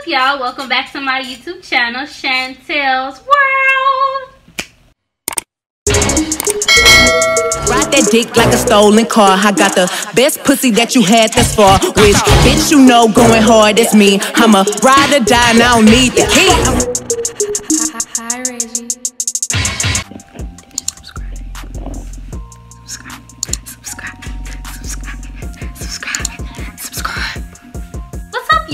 up y'all welcome back to my youtube channel Shantell's world Ride that dick like a stolen car. I got the best pussy that you had thus far. Which bitch you know going hard is me. I'm a ride or die and I don't need the key.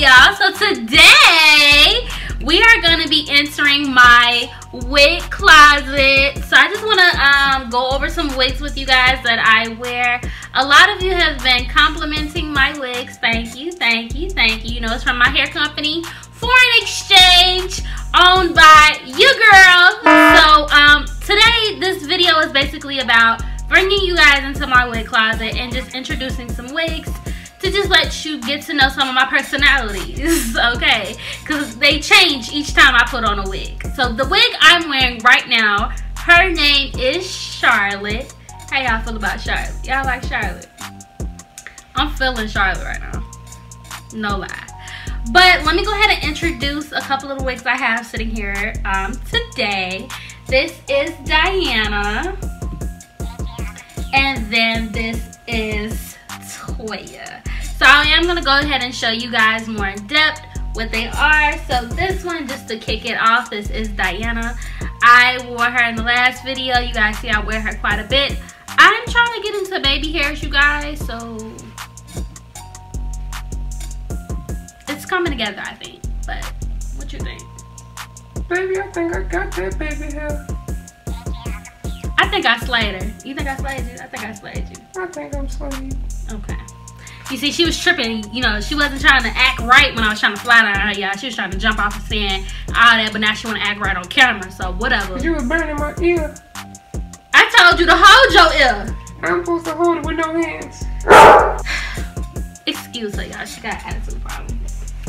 Y'all? So today we are gonna be entering my wig closet. So I just wanna um, go over some wigs with you guys that I wear. A lot of you have been complimenting my wigs. Thank you, thank you, thank you. You know, it's from my hair company, Foreign Xchange, owned by you girl. So um, today, this video is basically about bringing you guys into my wig closet and just introducing some wigs to just let you get to know some of my personalities, okay? Because they change each time I put on a wig. So the wig I'm wearing right now, her name is Charlotte. How y'all feel about Charlotte? Y'all like Charlotte? I'm feeling Charlotte right now. No lie. But let me go ahead and introduce a couple of the wigs I have sitting here um, today. This is Diana. And then this is Toya. So I am going to go ahead and show you guys more in depth what they are. So this one, just to kick it off, this is Diana. I wore her in the last video. You guys see I wear her quite a bit. I'm trying to get into baby hairs, you guys. So it's coming together, I think. But what you think? Baby, I think I got that baby hair. I think I slayed her. You think I slayed you? I think I slayed you. I think I'm sweet. Okay. You see, she was tripping. You know, she wasn't trying to act right when I was trying to fly down her. Yeah, she was trying to jump off the sand, all that, but now she want to act right on camera. So whatever. You was burning my ear. I told you to hold your ear. I'm supposed to hold it with no hands. Excuse her, y'all. She got attitude problem.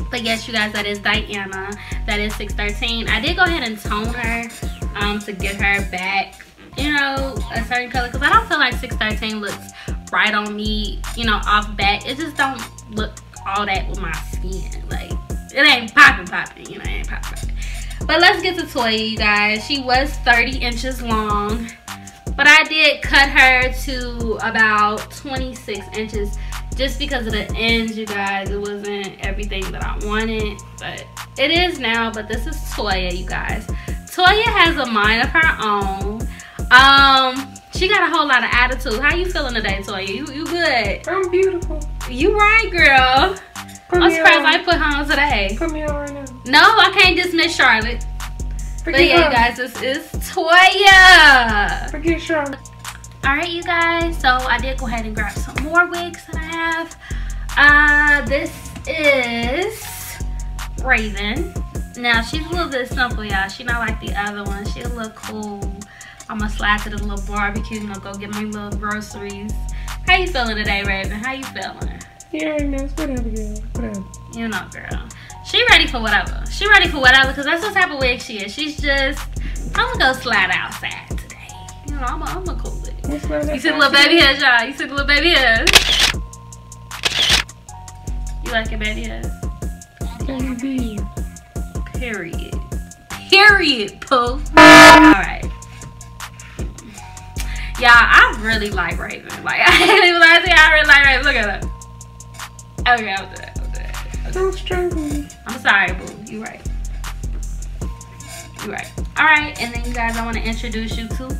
But yes, you guys, that is Diana. That is 613. I did go ahead and tone her um, to get her back, you know, a certain color. Because I don't feel like 613 looks right on me, you know, off back. It just don't look all that with my skin. Like, it ain't popping popping, you know, it ain't popping popping. But let's get to Toya, you guys. She was 30 inches long. But I did cut her to about 26 inches just because of the ends, you guys. It wasn't everything that I wanted, but it is now. But this is Toya, you guys. Toya has a mind of her own. Um, she got a whole lot of attitude. How you feeling today, Toya? You you good? I'm beautiful. You right, girl. Put I'm surprised on. I put her on today. Put me on right now. No, I can't dismiss Charlotte. But Forget yeah, her. guys, this is Toya. Forget Charlotte. all right you guys so i did go ahead and grab some more wigs that i have uh this is raven now she's a little bit simple y'all she not like the other one she a little cool i'm gonna slide to the little barbecue and I'll go get my little groceries how you feeling today raven how you feeling Yeah, nice. Whatever, girl. Whatever. you know girl she ready for whatever she ready for whatever because that's the type of wig she is she's just i'm gonna go slide outside today you know i'm a, I'm a cool my you see the little baby hairs, y'all. You see the little baby hairs. You like your baby hairs? Baby. Period. Period, poof. Alright. Y'all, I really like Raven. Like, I lie to you, I really like Raven. Look at her. Okay, I'll do that. I'll do that. Me. I'm sorry, boo. You right. You right. Alright, and then you guys, I want to introduce you to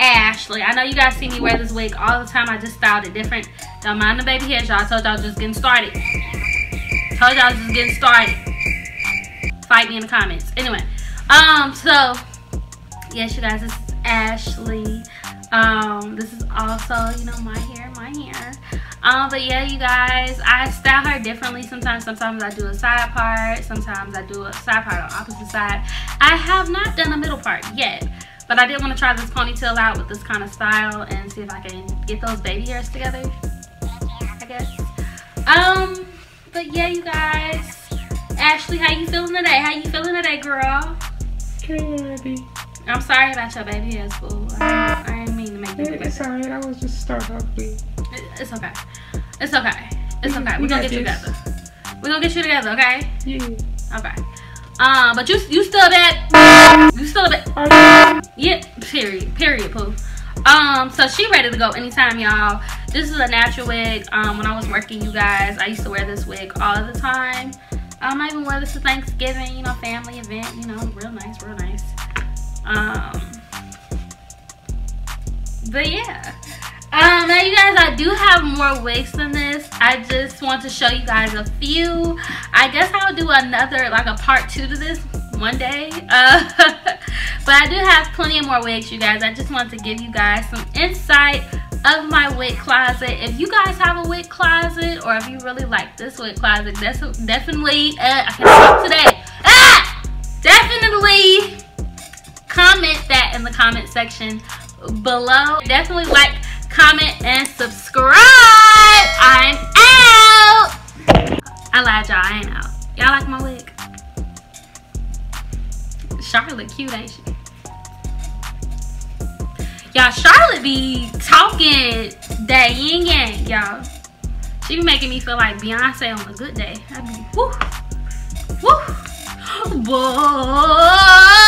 Ashley. I know you guys see me wear this wig all the time. I just styled it different. Don't mind the baby hairs, y'all. I told y'all just getting started. Told y'all just getting started. Fight me in the comments. Anyway, um, so yes, you guys, it's Ashley. Um, this is also, you know, my hair, my hair. Um, but yeah, you guys, I style her differently sometimes. Sometimes I do a side part. Sometimes I do a side part on opposite side. I have not done a middle part yet. But I did want to try this ponytail out with this kind of style and see if I can get those baby hairs together. I guess. Um, but yeah, you guys. Ashley, how you feeling today? How you feeling today, girl? I'm sorry about your baby hairs, boo. I, I It's alright. I was just start off with. It's okay. It's okay. It's okay. we We're gonna get you together. We're gonna get you together, okay? Yeah. Okay. Um, but you you still bet you still bet yeah, period. Period poo. Um, so she ready to go anytime, y'all. This is a natural wig. Um, when I was working, you guys, I used to wear this wig all the time. I might even wear this to Thanksgiving, you know, family event, you know, real nice, real nice. Um, but yeah. Um, now you guys, I do have more wigs than this. I just want to show you guys a few. I guess I'll do another, like a part two to this one day. Uh, but I do have plenty of more wigs, you guys. I just want to give you guys some insight of my wig closet. If you guys have a wig closet or if you really like this wig closet, that's definitely, uh, I can talk today. Ah! Definitely comment that in the comment section below. Definitely like, comment, and subscribe. I'm out. I lied, y'all. I ain't out. Y'all like my wig? Charlotte cute, ain't she? Y'all, Charlotte be talking that yin yang, y'all. She be making me feel like Beyonce on a good day. I be, whoo, whoo, boy.